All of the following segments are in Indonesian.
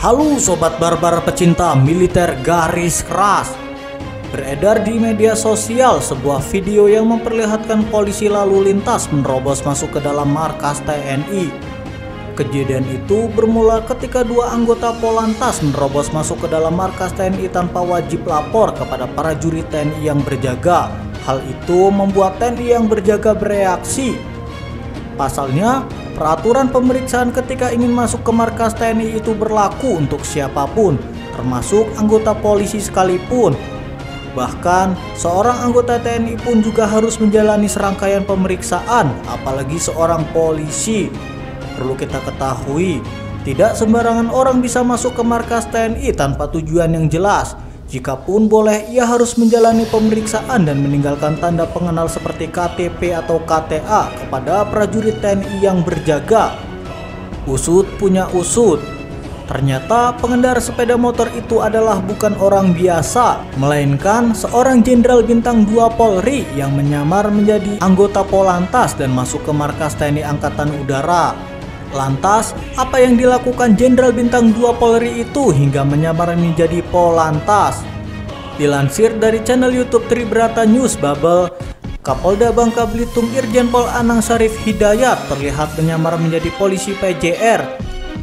Halo sobat barbar pecinta militer garis keras. Beredar di media sosial sebuah video yang memperlihatkan polisi lalu lintas menerobos masuk ke dalam markas TNI. Kejadian itu bermula ketika dua anggota Polantas menerobos masuk ke dalam markas TNI tanpa wajib lapor kepada para juri TNI yang berjaga. Hal itu membuat TNI yang berjaga bereaksi. Pasalnya, Peraturan pemeriksaan ketika ingin masuk ke markas TNI itu berlaku untuk siapa pun, termasuk anggota polisi sekalipun. Bahkan, seorang anggota TNI pun juga harus menjalani serangkaian pemeriksaan, apalagi seorang polisi. Perlu kita ketahui, tidak sembarangan orang bisa masuk ke markas TNI tanpa tujuan yang jelas. Jikapun boleh, ia harus menjalani pemeriksaan dan meninggalkan tanda pengenal seperti KTP atau KTA kepada prajurit TNI yang berjaga. Usut punya usut. Ternyata pengendara sepeda motor itu adalah bukan orang biasa, melainkan seorang jenderal bintang 2 Polri yang menyamar menjadi anggota Polantas dan masuk ke markas TNI Angkatan Udara. Lantas, apa yang dilakukan Jenderal Bintang 2 Polri itu hingga menyamar menjadi Polantas? Dilansir dari channel YouTube Tribrata News Bubble, Kapolda Bangka Belitung Irjen Pol Anang Sarif Hidayat terlihat menyamar menjadi polisi PJR.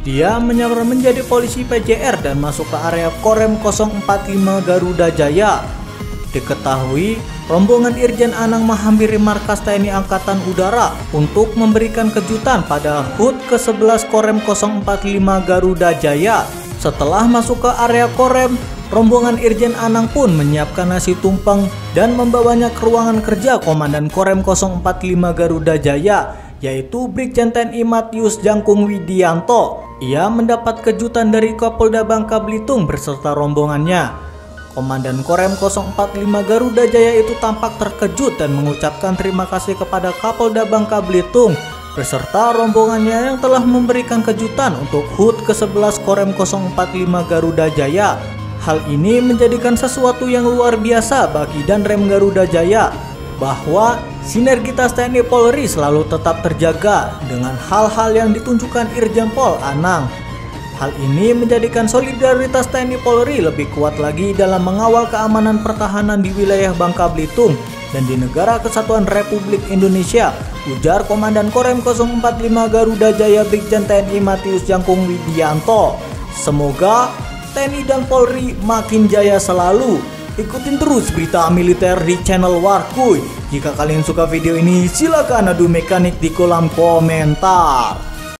Dia menyamar menjadi polisi PJR dan masuk ke area Korem 045 Garuda Jaya. Diketahui, rombongan Irjen Anang menghampiri markas TNI Angkatan Udara untuk memberikan kejutan pada HUT ke-11 Korem 045 Garuda Jaya. Setelah masuk ke area Korem, rombongan Irjen Anang pun menyiapkan nasi tumpeng dan membawanya ke ruangan kerja Komandan Korem 045 Garuda Jaya, yaitu Brigjen TNI Matius Jangkung Widianto. Ia mendapat kejutan dari Kapolda Bangka Belitung beserta rombongannya. Komandan Korem 045 Garuda Jaya itu tampak terkejut dan mengucapkan terima kasih kepada Kapolda Bangka Belitung beserta rombongannya yang telah memberikan kejutan untuk HUT ke-11 Korem 045 Garuda Jaya. Hal ini menjadikan sesuatu yang luar biasa bagi dan rem Garuda Jaya bahwa sinergitas TNI Polri selalu tetap terjaga dengan hal-hal yang ditunjukkan Irjen Pol Anang Hal ini menjadikan solidaritas TNI Polri lebih kuat lagi dalam mengawal keamanan pertahanan di wilayah Bangka Belitung dan di negara kesatuan Republik Indonesia, ujar Komandan Korem 045 Garuda Jaya Brigjen TNI Matius Jangkung Widianto. Semoga TNI dan Polri makin jaya selalu. Ikutin terus berita militer di channel Warkuy. Jika kalian suka video ini, silakan adu mekanik di kolom komentar.